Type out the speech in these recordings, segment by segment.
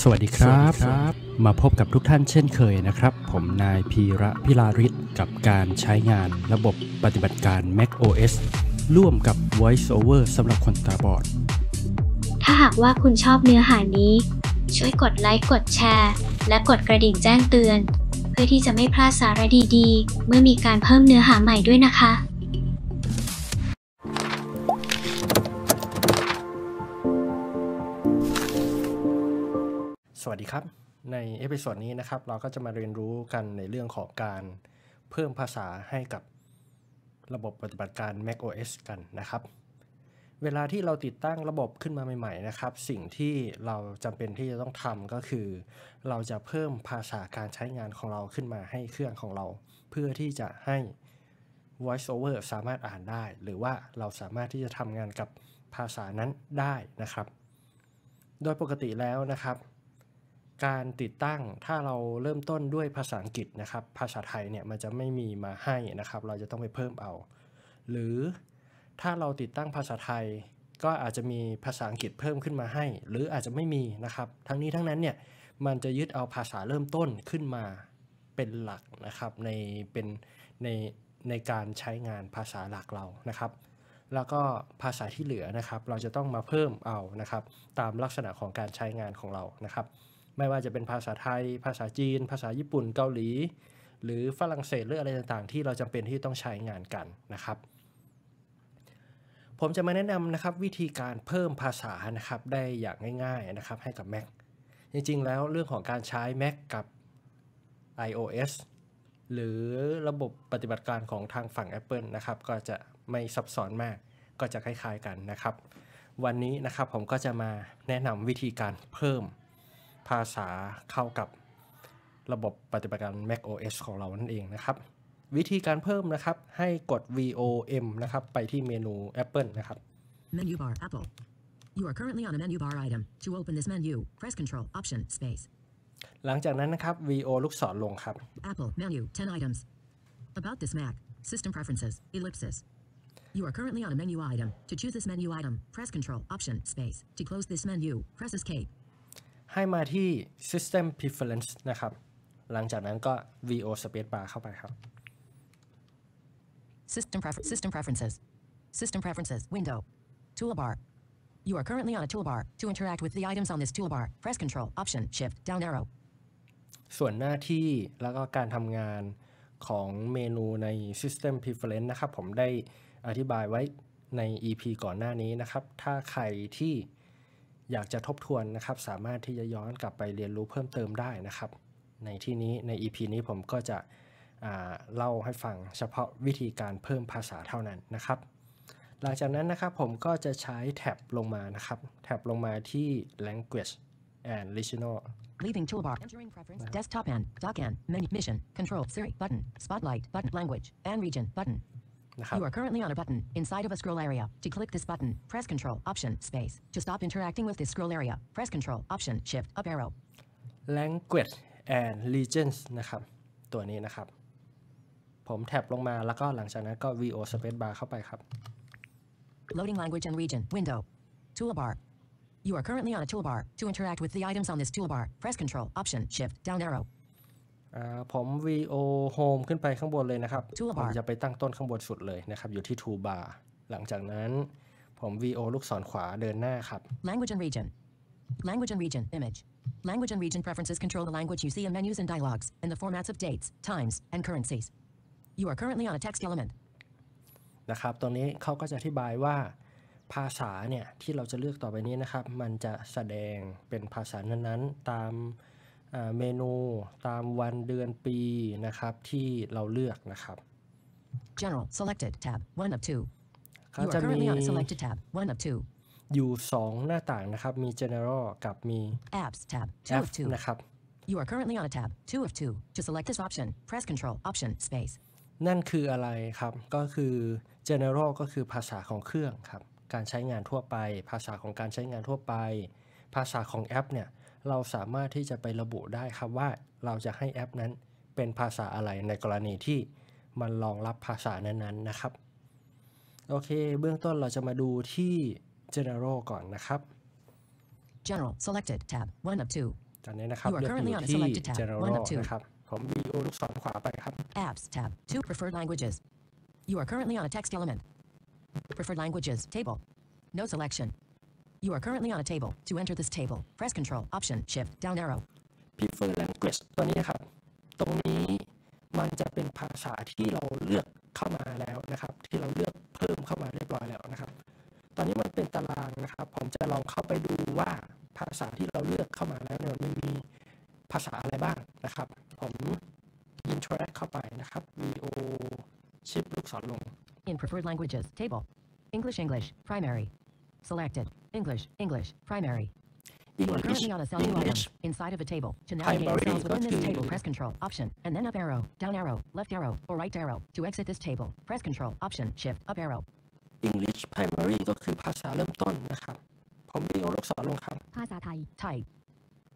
สวัสดีครับ มาพบกับทุกท่านเช่นเคยนะครับ ผมนายพีระพิลาริศกับการใช้งานระบบปฏิบัติการ Mac OS ร่วมกับ VoiceOver สำหรับคนตาบอด ถ้าหากว่าคุณชอบเนื้อหานี้ ช่วยกดไลค์กดแชร์ และกดกระดิ่งแจ้งเตือน เพื่อที่จะไม่พลาดสาระดีๆ เมื่อมีการเพิ่มเนื้อหาใหม่ด้วยนะคะ สวัสดีครับ ใน episode นี้นะครับ เราก็จะมาเรียนรู้กันในเรื่องของการเพิ่มภาษาให้กับระบบปฏิบัติการ Mac OS กันนะครับ เวลาที่เราติดตั้งระบบขึ้นมาใหม่ ๆ นะครับ สิ่งที่เราจำเป็นที่จะต้องทำก็คือ เราจะเพิ่มภาษาการใช้งานของเราขึ้นมาให้เครื่องของเรา เพื่อที่จะให้ VoiceOver สามารถอ่านได้ หรือว่าเราสามารถที่จะทำงานกับภาษานั้นได้นะครับ โดยปกติแล้วนะครับ การติดตั้งถ้าเราเริ่มต้นด้วยภาษาอังกฤษนะครับ ภาษาไทยเนี่ยมันจะไม่มีมาให้นะครับ เราจะต้องไปเพิ่มเอา หรือถ้าเราติดตั้งภาษาไทย ก็อาจจะมีภาษาอังกฤษเพิ่มขึ้นมาให้ หรืออาจจะไม่มีนะครับ ทั้งนี้ทั้งนั้นเนี่ยมันจะยึดเอาภาษาเริ่มต้นขึ้นมาเป็นหลักนะครับในเป็นในในการใช้งานภาษาหลักเรานะครับ แล้วก็ภาษาที่เหลือนะครับ เราจะต้องมาเพิ่มเอานะครับ ตามลักษณะของการใช้งานของเรานะครับ ไม่ว่าจะเป็นภาษาไทย ภาษาจีน ภาษาญี่ปุ่น เกาหลี หรือฝรั่งเศสหรืออะไรต่างๆ ที่เราจำเป็นที่ต้องใช้งานกันนะครับ ผมจะมาแนะนำนะครับวิธีการเพิ่มภาษานะครับได้อย่างง่ายๆนะครับให้กับ Mac จริงๆ แล้วเรื่องของการใช้ Mac กับ iOS หรือระบบปฏิบัติการของทางฝั่ง Apple นะครับ ก็จะไม่ซับซ้อนมากก็จะคล้ายๆกันนะครับ วันนี้นะครับผมก็จะมาแนะนำวิธีการเพิ่ม ภาษาเข้ากับระบบปฏิบัติการ Mac OS ของเรานั่นเองนะครับ วิธีการเพิ่มนะครับให้กด VOM นะครับไปที่เมนู Apple นะครับ Menu bar, Apple. You are currently on a menu bar item. To open this menu, press Control, Option, Space. หลังจากนั้นนะครับ VO ลูกศรลงครับ Apple, menu, 10 items. About this Mac, System Preferences, Ellipsis. You are currently on a menu item. To choose this menu item, press Control, Option, Space. To close this menu, press Escape. ให้มาที่ System Preference นะครับ หลังจากนั้นก็ VO Space Bar เข้าไปครับ System, prefer- System Preferences. System Preferences, window. Toolbar. You are currently on a toolbar. To interact with the items on this toolbar, press Control, Option, Shift, down arrow. ส่วนหน้าที่แล้วก็การทำงานของเมนูใน System Preference นะครับ ผมได้อธิบายไว้ใน EP ก่อนหน้านี้นะครับ ถ้าใครที่ อยากจะทบทวนนะครับ สามารถที่จะย้อนกลับไปเรียนรู้เพิ่มเติมได้นะครับ ในที่นี้ใน EP นี้ผมก็จะเล่าให้ฟังเฉพาะวิธีการเพิ่มภาษาเท่านั้นนะครับ หลังจากนั้นนะครับผมก็จะใช้แท็บลงมานะครับแท็บลงมาที่ language and regional Leaving toolbar. Entering preference. Desktop and dock and menu mission. Control Siri button. Spotlight button. Language and region button. นะครับ You are currently on a button inside of a scroll area. To click this button, press Control Option Space. To stop interacting with this scroll area, press Control Option Shift up arrow. language and regions นะครับ ตัวนี้นะครับ ผมแท็บลงมาแล้วก็หลังจากนั้นก็ VO space bar เข้าไปครับ Loading language and region window. Toolbar. You are currently on a toolbar. To interact with the items on this toolbar, press Control Option Shift down arrow. อ่าผม VO home ขึ้นไปข้างบนเลยนะครับ Toolbar ผมจะไปตั้งต้นข้างบนสุดเลยนะครับ อยู่ที่ toolbar หลังจากนั้นผม VO ลูกศรขวาเดินหน้าครับ Language and region. Language and region image. Language and region preferences control the language you see in menus and dialogues and the formats of dates, times, and currencies. You are currently on a text element. นะครับ ตรงนี้เขาก็จะอธิบายว่าภาษาเนี่ยที่เราจะเลือกต่อไปนี้นะครับ มันจะแสดงเป็นภาษานั้นๆ ตามอ่า เมนูตามวันเดือนปีนะครับที่เราเลือกนะครับ General selected tab 1 of 2. เขา You จะ are มี currently on a selected tab 1 of 2. อยู่ 2 หน้าต่างนะครับ มี general กับมี Apps tab 2 F of 2. นะครับ You are currently on a tab 2 of 2. To select this option, press Control Option Space. นั่นคืออะไรครับ ก็คือ general ก็คือภาษาของเครื่องครับ การใช้งานทั่วไป ภาษาของการใช้งานทั่วไป ภาษาของแอปเนี่ย เราสามารถที่จะไประบุได้ครับว่าเราจะให้แอปนั้นเป็นภาษาอะไรในกรณีที่มันรองรับภาษานั้นๆนะครับ โอเค เบื้องต้นเราจะมาดูที่ general ก่อนนะครับ General. Selected. Tab. 1 of 2. ตอนนี้นะครับ You are เลือกอ currently ยู่ on a ที่ selected tab. general One of two. นะครับ ผม VO ลูกศรขวาไปครับ Apps. Tab. 2. Preferred languages. You are currently on a text element. Preferred languages. Table. No selection. You are currently on a table. To enter this table, press Control, Option, Shift, down arrow. prefer language ตัวนี้ครับ ตรงนี้มันจะเป็นภาษาที่เราเลือกเข้ามาแล้วนะครับ ที่เราเลือกเพิ่มเข้ามาเรียบร้อยแล้วนะครับ ตอนนี้มันเป็นตารางนะครับ ผมจะลองเข้าไปดูว่าภาษาที่เราเลือกเข้ามาแล้วเนี่ยมันมีภาษาอะไรบ้างนะครับ ผม interact เข้าไปนะครับ VO ชิปลูกศรลง In preferred languages, table. English, English, primary. Selected. English, English, primary. You are English currently on a cell new item English inside of a table. To navigate the Primary cells within thisก็คือ table, press Control, Option, and then up arrow, down arrow, left arrow, or right arrow. To exit this table, press Control, Option, Shift, up arrow. English primary ก็คือภาษาเริ่มต้นนะครับ ผม VO ลูกศรลงครับ ภาษาไทย Type.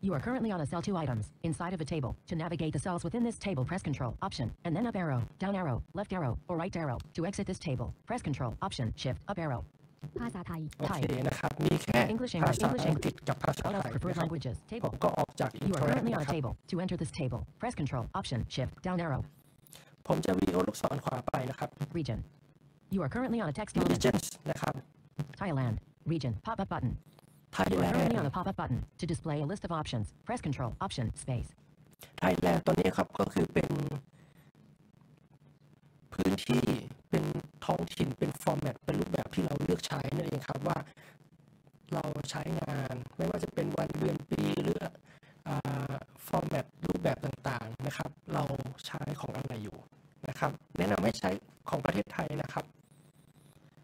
You are currently on a cell two items inside of a table. To navigate the cells within this table, press Control, Option, and then up arrow, down arrow, left arrow, or right arrow. To exit this table, press Control, Option, Shift, up arrow. ภาษาไทยโอเคนะครับ มีแค่ English, ภา English, ษา English, อังกฤษกับภาษา Out ไท of ย preferred นะครับ languages ผม table. ก็ออกจาก You are interact currently on นะ a ครับ table. To enter this table, press Control, Option, Shift, down arrow. ผมจะ VO ลูกศรขวาไปนะครับ Region. You are currently on a text element. Regions นะครับ Thailand. Region. Pop-up button. You are currently on Thailand a pop-up button. To display a list of options, press Control, Option, Space. Thailand ตัวนี้ครับก็คือเป็น พื้นที่เป็น ท้องถิ่นเป็นฟอร์แมตเป็นรูปแบบที่เราเลือกใช้นั่นเองครับว่าเราใช้งานไม่ว่าจะเป็นวันเดือนปีหรือฟอร์แมตรูปแบบต่างๆนะครับ เราใช้ของอะไรอยู่นะครับ แนะนำให้ใช้ของประเทศไทยนะครับ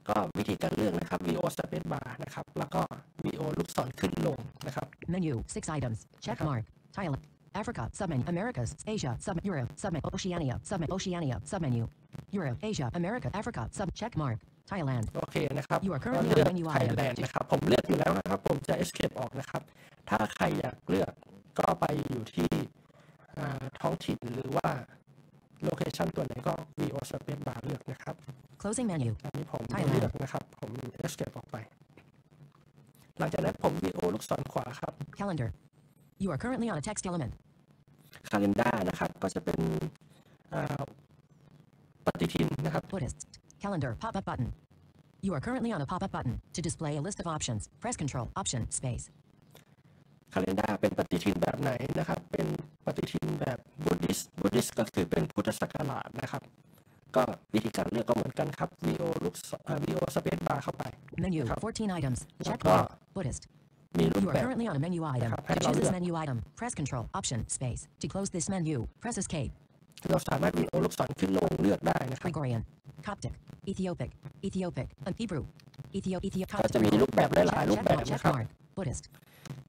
ก็วิธีการเลือกนะครับ VO Space Bar นะครับ แล้วก็ VO ลูกศรขึ้นลงนะครับ Menu. Six items. Check mark. Thailand. Africa. Submenu. Americas. Asia. Sub Europe. Submenu. Oceania. Submenu. Oceania. Submenu. Europe. Asia. America. Africa. Sub. Check mark. Thailand. โอเคนะครับ You are ก็ currently เลือก on menu ไทย item. แลนด์นะครับ ผมเลือกอยู่แล้วนะครับ ผมจะ escape ออกนะครับ ถ้าใครอยากเลือกก็ไปอยู่ที่อ่าท้องถิ่นหรือว่า location ตัวไหนก็ VO Space Bar เลือกนะครับ Closing menu. อันนี้ผม Thailand เลือกนะครับ ผม escape ออกไป หลังจากนั้นผม VO ลูกศรขวาครับ Calendar. You are currently on a text element. calendar นะครับ ก็จะเป็นอ่า ปฏิทินนะครับ Buddhist. Calendar. Pop-up button. You are currently on a pop-up button. To display a list of options, press Control, Option, Space. calendar เป็นปฏิทินแบบไหนนะครับ เป็นปฏิทินแบบบุ d ดิสบุ d ดิสก็คือเป็นพุทธศักราชนะครับ ก็วิธีการเลือกก็เหมือนกันครับ VO ลูกศรอ่า VO space bar เข้าไป Menu.ครับ. 14 items. Checkแล้วก็ mark. Buddhist. มีรูป You are แบบ currently on a menu item.นะครับ To ให้เรา choose เลื this อก menu item, press Control, Option, Space. To close this menu, press Escape. เราสามารถ VO ลูกศรขึ้นลงเลือกได้นะครับ Gregorian. Coptic. Ethiopic. Ethiopic. And Hebrew. Ethiop. Ethiop. ก็จะมีรูปแบบหลายๆรูปแบบ Check นะครับ mark. Buddhist.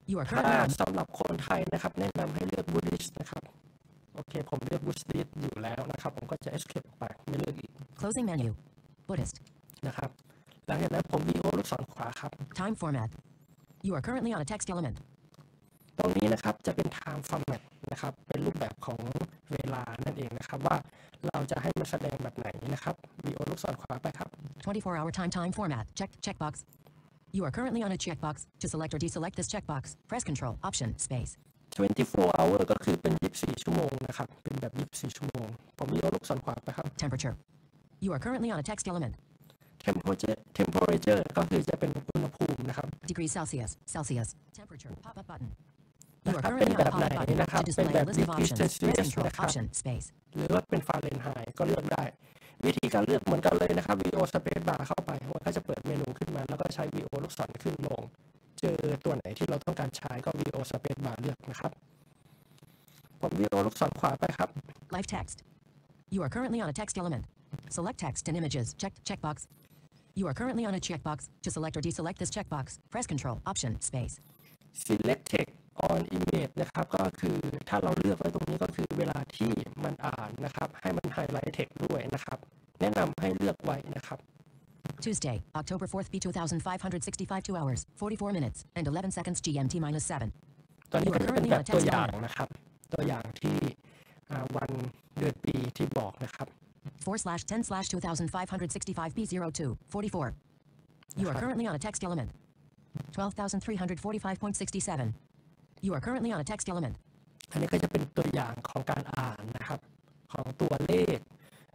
You are ถ้า currently on สำหรับคนไทยนะครับ แนะนำให้เลือกบุ d ดิสนะครับ โอเค ผมเลือกบุ d ดิสอยู่แล้วนะครับ ผมก็จะ escape ออกไปไม่เลือกอีก closing menu. Buddhist. นะครับ หลังจากนั้นผม VO ลูกศรขวาครับ Time format. You are currently on a text element. ตรงนี้นะครับจะเป็น time format นะครับเป็นรูป แบบของเวลานั่นเองนะครับว่าเราจะให้มันแสดงแบบไหนนะครับ VO ลูกศรขวาไปครับ 24 hour time time format. Check checkbox. You are currently on a checkbox. To select or deselect this checkbox, press Control, Option, Space. 24 hour ก็คือเป็น 24 ชั่วโมงนะครับ เป็นแบบ 24 ชั่วโมง ผม VO ลูกศรขวาไปครับ Temperature. You are currently on a text element. temperature temperature ก็คือจะเป็นอุณหภูมินะครับ Degrees Celsius. Celsius. Temperature. Pop-up button. You are นะครับ currently on a เป็นแบบไหน pop-up button. นะครับ To เป็น display แบ a บ list of degrees options, press Celsius Control, นะครับ Option, Space. หรือว่าเป็นฟาเรนไฮต์ก็เลือกได้ วิธีการเลือกเหมือนกันเลยนะครับ VO space bar เข้าไปมันก็จะเปิดเมนูขึ้นมา แล้วก็ใช้ VO ลูกศรขึ้นลง เจอตัวไหนที่เราต้องการใช้ก็ VO space bar เลือกนะครับ ผม VO ลูกศรขวาไปครับ Live text. You are currently on a text element. Select text and images. Checked checkbox. You are currently on a checkbox. To select or deselect this checkbox, press Control, Option, Space. select text on image นะครับก็คือถ้าเราเลือกไว้ตรงนี้ก็คือเวลาที่มันอ่านนะครับให้มันไฮไลท์ text ด้วยนะครับแนะนำให้เลือกไว้นะครับ Tuesday, October 4th, B 2565 2 hours, 44 minutes, and 11 seconds GMT minus 7. ตอนนี้ You ก็ are จะเป็น currently แบ on บ a ตัว text อย่าง element. นะครับ ตัวอย่างที่อ่าวันเดือนปีที่บอกนะครับ4 slash 10 slash 2565 B02, 44. You are Okay. currently on a text element. 12,345.67. You are currently on a text element. อันนี้ก็จะเป็นตัวอย่างของการอ่านนะครับ ของตัวเลข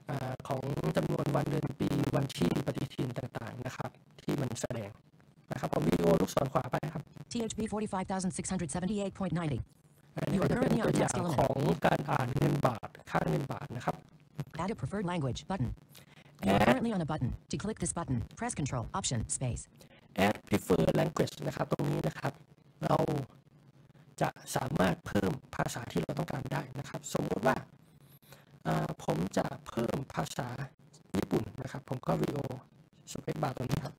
อาของจำนวนวันเดือนปีวันที่ปฏิทินต่างๆนะครับ ที่มันแสดงนะครับผมวิดีโอลูกศรขวาไปครับ THB 45,678.90. อันนี้ก็จะเป็นตัวอย่างของการอ่านเงินบาทค่าเงินบาทนะครับ Add a preferred language button. You are Add- currently on a button. To click this button, press Control Option Space. add prefer language นะครับตรงนี้นะครับ เรา จะสามารถเพิ่มภาษาที่เราต้องการได้นะครับ สมมุติว่าอ่าผมจะเพิ่มภาษาญี่ปุ่นนะครับ ผมก็วิดีโอสเปคบาร์ตรงนี้ครับ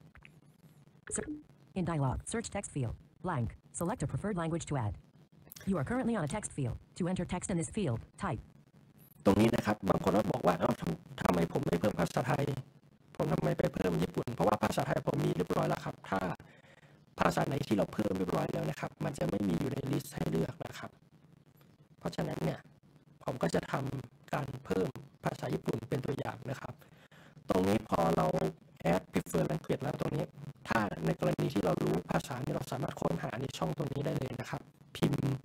In dialog, search text field. Blank. Select a preferred language to add. You are currently on a text field. To enter text in this field, type. ตรงนี้นะครับบางคนก็บอกว่าเอ้าทำทำไมผมไม่เพิ่มภาษาไทย ผมทำไมไปเพิ่มญี่ปุ่น เพราะว่าภาษาไทยผมมีเรียบร้อยแล้วครับ ถ้า ภาษาไหนที่เราเพิ่มเรียบร้อยแล้วนะครับ มันจะไม่มีอยู่ในลิสต์ให้เลือกนะครับ เพราะฉะนั้นเนี่ยผมก็จะทำการเพิ่มภาษาญี่ปุ่นเป็นตัวอย่างนะครับ ตรงนี้พอเรา add prefer language แล้วตรงนี้ ถ้าในกรณีที่เรารู้ภาษาเนี่ยเราสามารถค้นหาในช่องตรงนี้ได้เลยนะครับ พิมพ์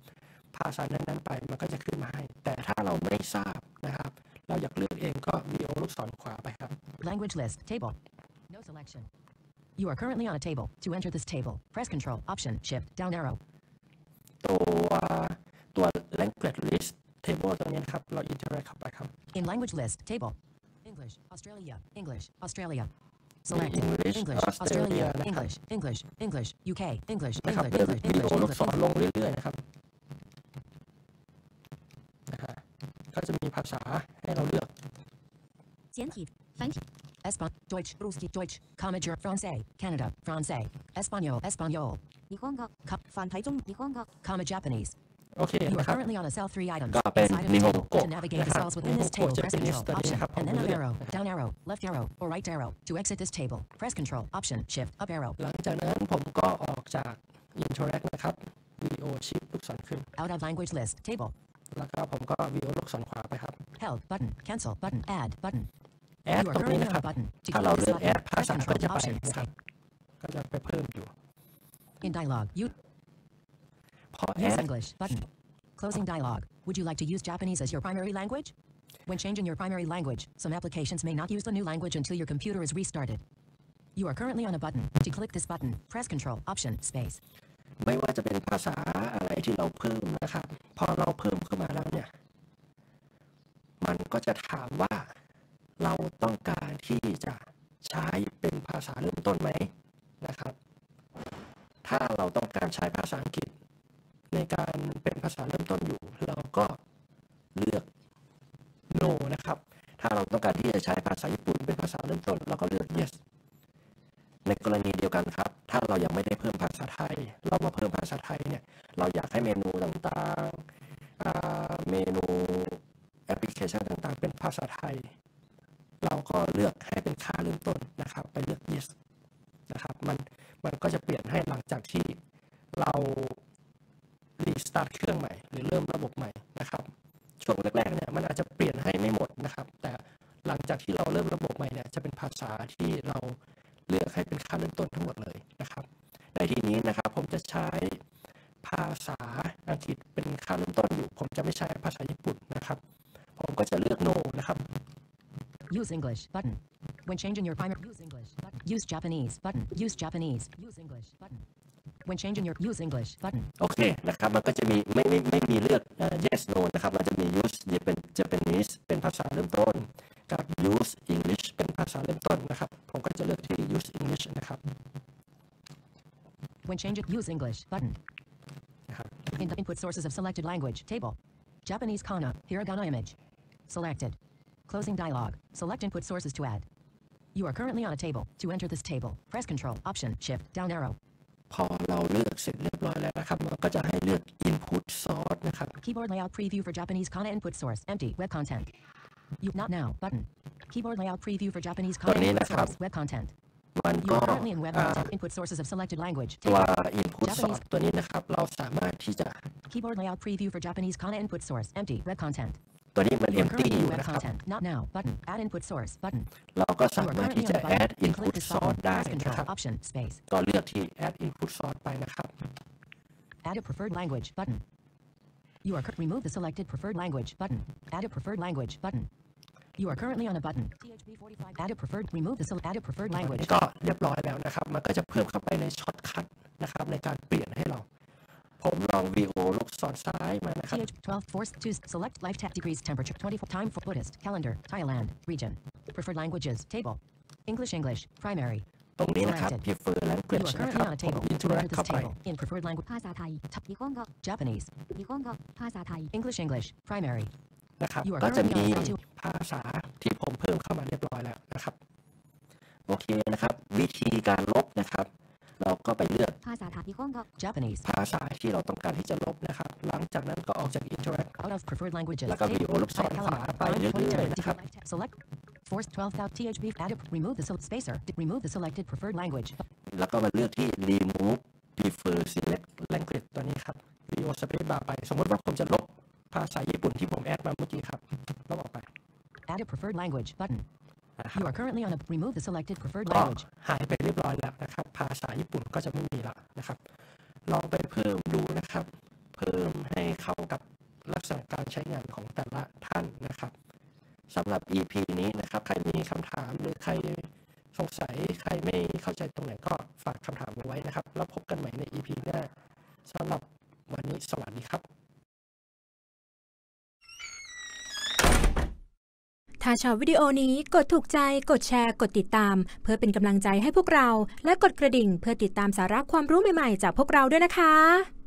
ภาษานั้นๆไปมันก็จะขึ้นมาให้ แต่ถ้าเราไม่ทราบนะครับ เราอยากเลือกเองก็วีโอลูกศรขวาไปครับ Language list, table. No selection. You are currently on a table. To enter this table, press Control, Option, Shift, Down Arrow. ตัวตัว language list table ตัวนี้นะครับเรา interact เข้าไปครับ In language list table. English Australia English Australia. Select English Australia English English English UK English English English English ลูกศรลงเรื่อยๆนะครับนะฮะก็จะมีภาษาให้เราเลือกเขียนขีดฟังขีด Espan, Deutsch, Ruski, Deutsch, Commager, Francais, Canada, Francais, Espanol, Espanol, 日本語か繁体中日本語 comma Japanese. โอเค You are นะครับ currently on a cell three items. ก็เป็น Inside of นิ the โฮ table, โกะ to navigate นะ the ครับ cells นิ within โฮ this โกะ table, จะ press เป็นลิส Control ต์ตัวนี้ Option นะครับผม and then up เลือก arrow, นะครับ down arrow, left arrow, or right arrow. To exit this table, press Control Option Shift up arrow. หลังจากนั้นผมก็ออกจาก interact นะครับวิดีโอชิปลูกศรขึ้น Out of language list table. แล้วก็ผมก็วิดีโอลูกศรขวาไปครับ Held button, cancel button, add button. add You are ตรงนี้ currently นะ on ครั a บ button. To ถ้าเรา click เลื this อก button, add ภา press ษาก็ Control จะไป Option นะครับ Space. ก็จะไปเพิ่มอยู่ In dialog, you พอ use add English button. Closing dialog. Would you like to use Japanese as your primary language? When changing your primary language, some applications may not use the new language until your computer is restarted. You are currently on a button. To click this button, press Control Option Space. ไม่ว่าจะเป็นภาษาอะไรที่เราเพิ่มนะครับ พอเราเพิ่มเข้ามาแล้วเนี่ย มันก็จะถามว่า เราต้องการที่จะใช้เป็นภาษาเริ่มต้นไหมนะครับ ถ้าเราต้องการใช้ภาษาอังกฤษ ในการเป็นภาษาเริ่มต้นอยู่ เราก็เลือก no นะครับ ถ้าเราต้องการที่จะใช้ภาษาญี่ปุ่นเป็นภาษาเริ่มต้น เราก็เลือก yes ในกรณีเดียวกันครับ ถ้าเรายังไม่ได้เพิ่มภาษาไทย เรามาเพิ่มภาษาไทยเนี่ย เราอยากให้เมนูต่างๆ เมนูแอปพลิเคชันต่างๆ เป็นภาษาไทย ก็เลือกให้เป็นค่าเริ่มต้นนะครับ ไปเลือก yes นะครับ มัน มันก็จะเปลี่ยนให้หลังจากที่เรารีสตาร์ทเครื่องใหม่ หรือเริ่มระบบใหม่นะครับ ช่วงแรกๆเนี่ยมันอาจจะเปลี่ยนให้ไม่หมดนะครับ แต่หลังจากที่เราเริ่มระบบใหม่เนี่ยจะเป็นภาษาที่เรา Use English button. When changing your primary use English button. Use Japanese button. Use Japanese. Use English button. When changing your use English button. โอเคนะครับ มันก็จะมีไม่ไม่ไม่มีเลือกเอ่อ yes no นะครับ มันจะมี use Japan- Japanese เป็นภาษาเริ่มต้น กับ use English เป็นภาษาเริ่มต้นนะครับ ผมก็จะเลือกที่ use English นะครับ When changing use English button. นะครับ In the input sources of selected language table. Japanese kana, hiragana image. Selected. Closing dialog. Select input sources to add. You are currently on a table. To enter this table, press Control Option Shift down arrow. พอเราเลือกเสร็จเรียบร้อยแล้วนะครับ มันก็จะให้เลือก input source นะครับ Keyboard layout preview for Japanese kana input source empty web content. You not now button. Keyboard layout preview for Japanese kana ตัวนี้ input นะครับ source web content. มัน You ก็ are currently in web อ่า content input sources of selected language ตัว table. input Japanese source ตัวนี้นะครับ เราสามารถที่จะ Keyboard layout preview for Japanese kana input source empty web content. ตัวนี้มัน You are empty currently อยู่ web นะครับ content. Not now. Button. Add input source. Button. เราก็ You สา are มารถ currently ที่ on จะ a button. add Click input this source button. ได้ Press นะ control ครับ option space. ก็เลือกที่ add input source ไปนะครับ Add a preferred language button. You are cur- remove the selected preferred language button. Add a preferred language button. You are currently on a button. THB 45. Add a preferred remove the sele- add a preferred ตอน language. นี้ก็เรียบร้อยแล้วนะครับ มันก็จะเพิ่มเข้าไปในช็อตคัทนะครับในการเปลี่ยนให้เรา ผมลอง VO ลูก ศรซ้ายมานะครับ TH 12 force to select life tech degrees temperature 24 time for Buddhist calendar Thailand region preferred languages table English English primary ตรงนี้นะครับ Selected. prefer you language are นะ currently ครับ on a ผม table to interact enter เข้า this ไป table in preferred language ภาษาไทยนิคอนก็ Japanese นิคอนก็ภาษาไทย English English primary นะครับ You are ก็จะ currently มี on a ภาษาที่ผมเพิ่มเข้ามาเรียบร้อยแล้วนะครับ โอเคนะครับ วิธีการลบนะครับ เราก็ไปเลือก ภาษาไทยนิคอนก็ Japanese ภาษาที่เราต้องการที่จะลบนะครับ หลังจากนั้นก็ออกจาก interact out of preferred languages แล้วก็ table วิดีโอลูกศรขวาไป Time เรื่20อยๆ temperature นะครับ select force 12 out THB add a, remove the sel- spacer remove the selected preferred language แล้วก็มาเลือกที่ remove prefer select language ตัวนี้ครับ VO space bar ไป สมมติว่าผมจะลบภาษาญี่ปุ่นที่ผมแอดมาเมื่อกี้ครับลบออกไป add a preferred language button นะครับ you are currently on a remove the selected preferred ก็ language หายไปเษาญี่ปุ่นก็จะไม่มีละนะครับ ลองไปเพิ่มดูนะครับ เพิ่มให้เข้ากับลักษณะการใช้งานของแต่ละท่านนะครับสำหรับ EP นี้นะครับ ใครมีคำถามหรือใครสงสัยใครไม่เข้าใจตรงไหนก็ ชอบวิดีโอนี้กดถูกใจ กดแชร์ กดติดตาม เพื่อเป็นกำลังใจให้พวกเรา และกดกระดิ่งเพื่อติดตามสาระความรู้ใหม่ๆ จากพวกเราด้วยนะคะ